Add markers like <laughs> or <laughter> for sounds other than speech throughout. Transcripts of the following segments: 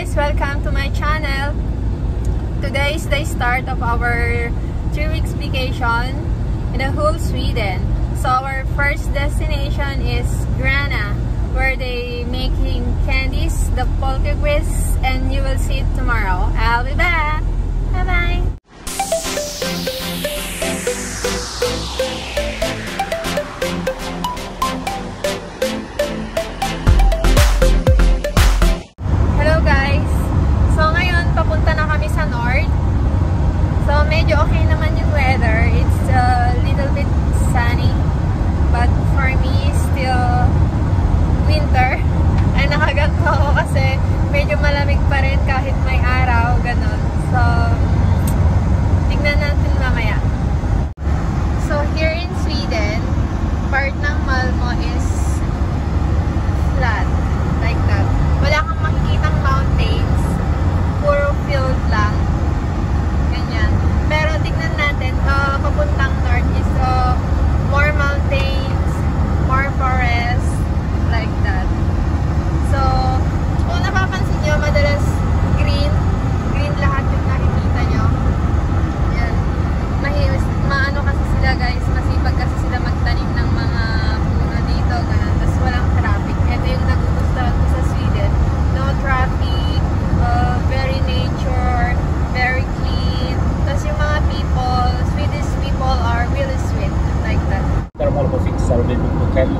guys! Welcome to my channel. Today is the start of our 3 weeks vacation in the whole Sweden. So our first destination is Grana where they making candies, the polka quiz, and you will see it tomorrow. I'll be back!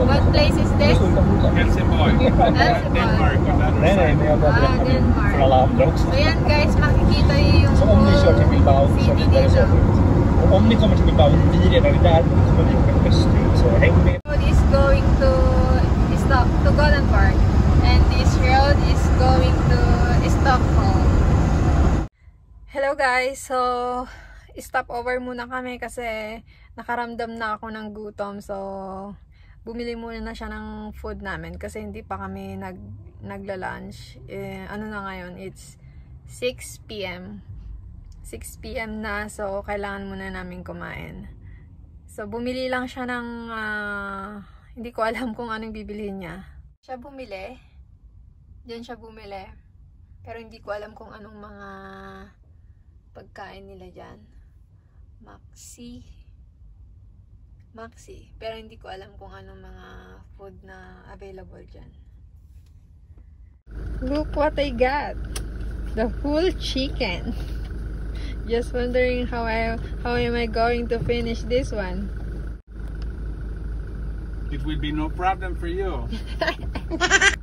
Bye bye! om ni kommer till Bilbao, vi är redan där, då kommer vi åka österut. Så häng med. Road is going to stop to Gothenburg and this road is going to Stockholm. Hello guys, so stop over muna kami kasi nakaramdam na ako ng gutom so bumili muna na siya ng food namin kasi hindi pa kami nag nagla-lunch. Eh, ano na ngayon, it's 6 p.m. 6pm na so kailangan muna namin kumain. So bumili lang siya ng uh, hindi ko alam kung anong bibilihin niya. Siya bumili. Diyan siya bumili. Pero hindi ko alam kung anong mga pagkain nila dyan Maxi Maxi pero hindi ko alam kung anong mga food na available dyan look what I got the full chicken Just wondering how I how am I going to finish this one? It will be no problem for you. <laughs>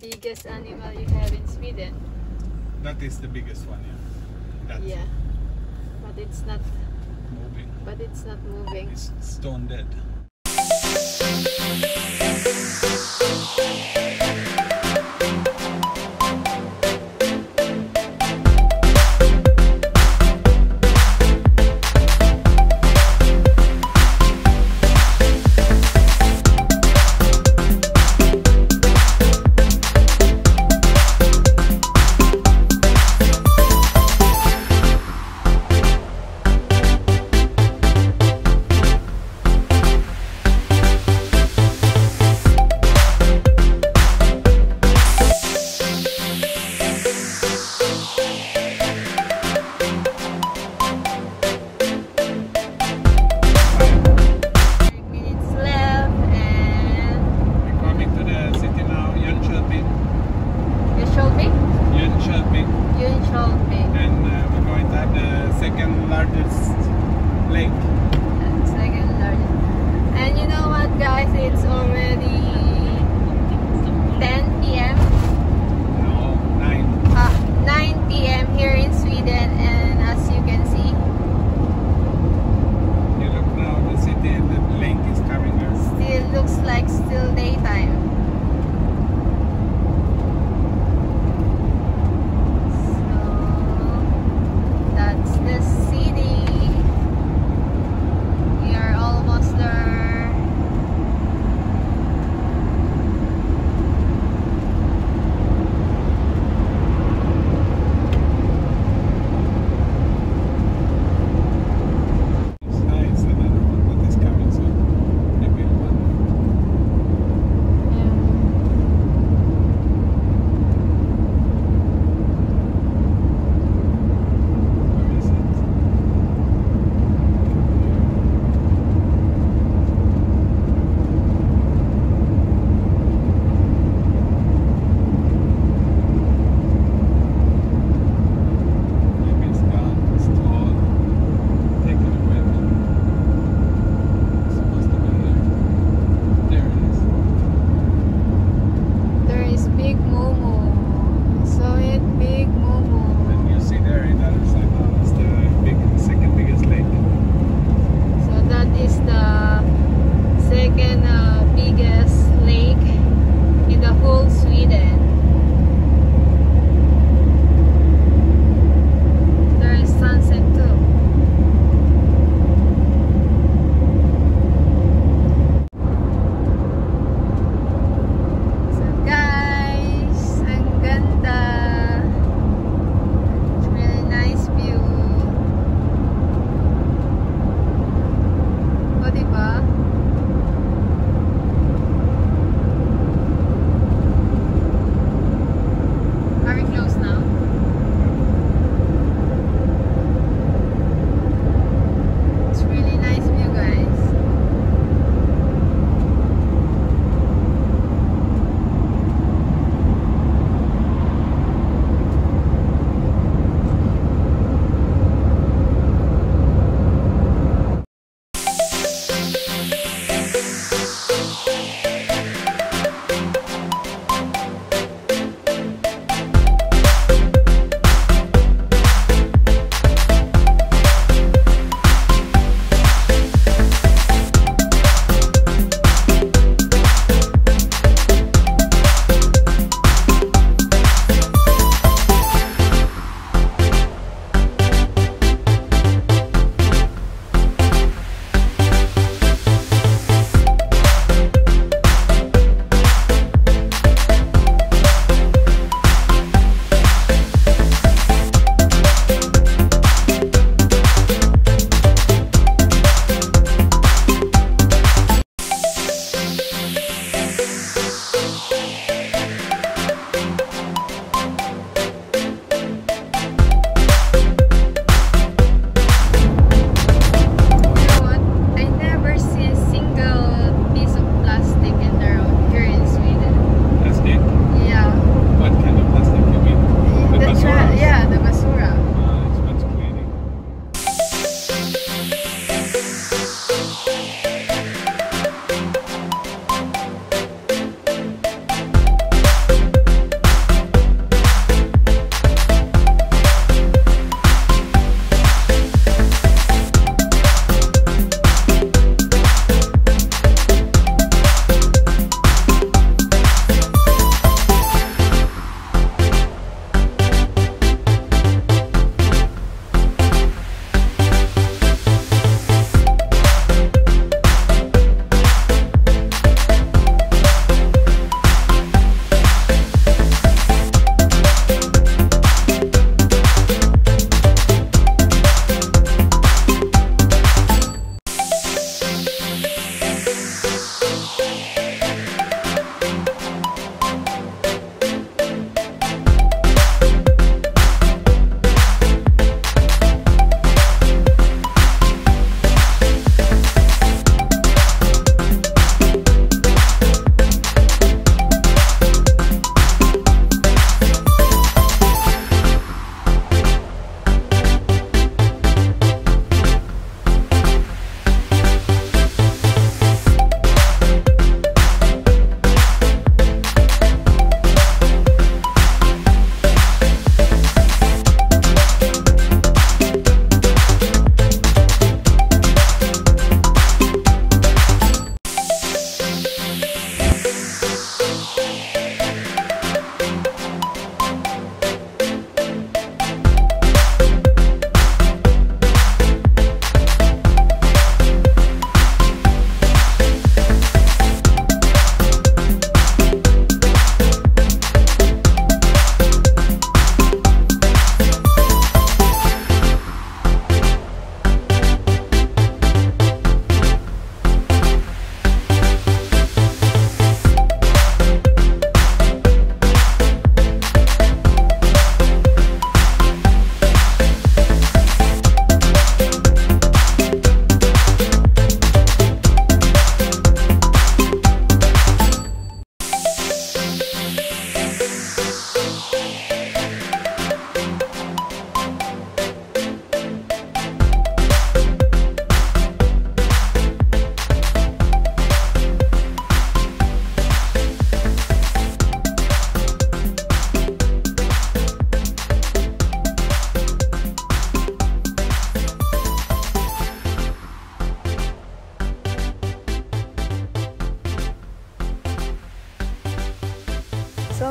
biggest animal you have in Sweden. That is the biggest one, yeah. That yeah. But it's not moving. But it's not moving. It's stone dead. It's already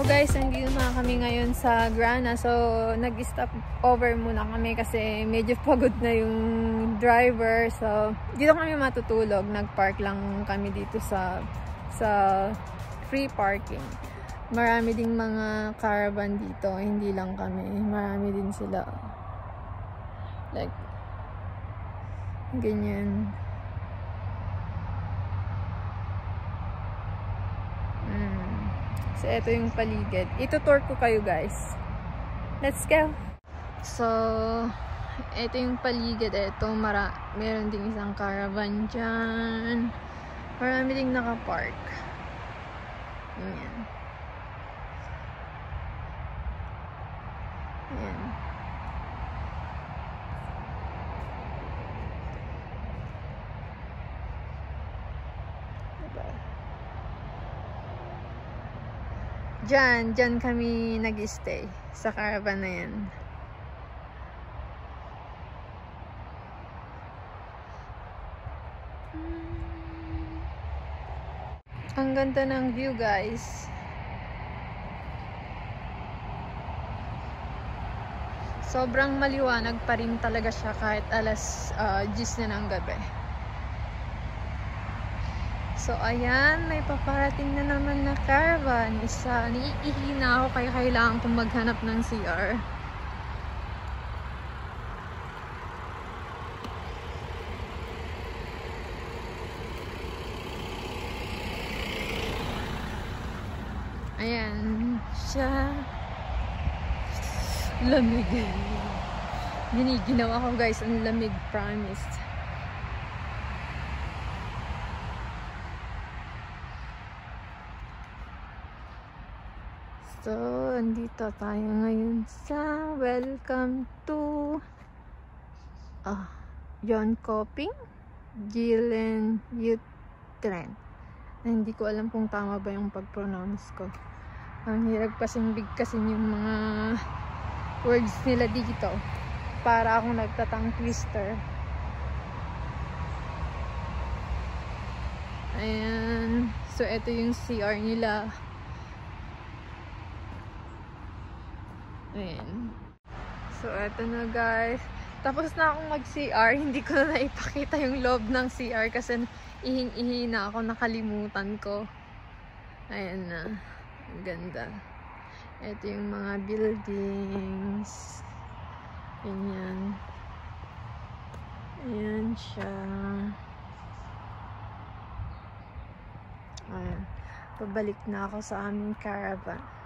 guys, nandito na kami ngayon sa Grana. So nag-stop over muna kami kasi medyo <laughs> pagod na yung driver. So dito kami matutulog. Nag-park lang kami dito sa sa free parking. Marami ding mga caravan dito. Hindi lang kami. Marami din sila. Like ganyan. So, ito yung paligid. Ito-tour ko kayo, guys. Let's go! So, ito yung paligid. Ito, mara meron ding isang caravan dyan. Marami ding nakapark. Ayan. Diyan, diyan kami nag-stay sa caravan na yan. Ang ganda ng view, guys. Sobrang maliwanag pa rin talaga siya kahit alas uh, 10 na ng gabi. So, ayan, may paparating na naman na caravan. Isa, niiihi na ako kaya kailangan kong maghanap ng CR. Ayan, siya. Lamig. Giniginawa ko guys, ang lamig, promise. So, andito tayo ngayon sa welcome to ah, John Coping Gillen Youth Trend. Hindi ko alam kung tama ba yung pag-pronounce ko. Ang hirap kasing bigkasin yung mga words nila dito. Para akong nagtatang twister. Ayan. So, ito yung CR nila. Ayan. So, eto na guys. Tapos na akong mag-CR. Hindi ko na naipakita yung loob ng CR kasi ihing-ihi na ako. Nakalimutan ko. Ayan na. Ang ganda. Ito yung mga buildings. Ganyan. Ayan siya. Ayan. Pabalik na ako sa aming caravan.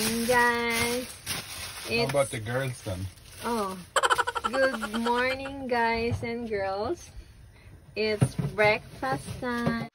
Morning, guys. How about the girls then? oh, good morning, guys and girls. It's breakfast time.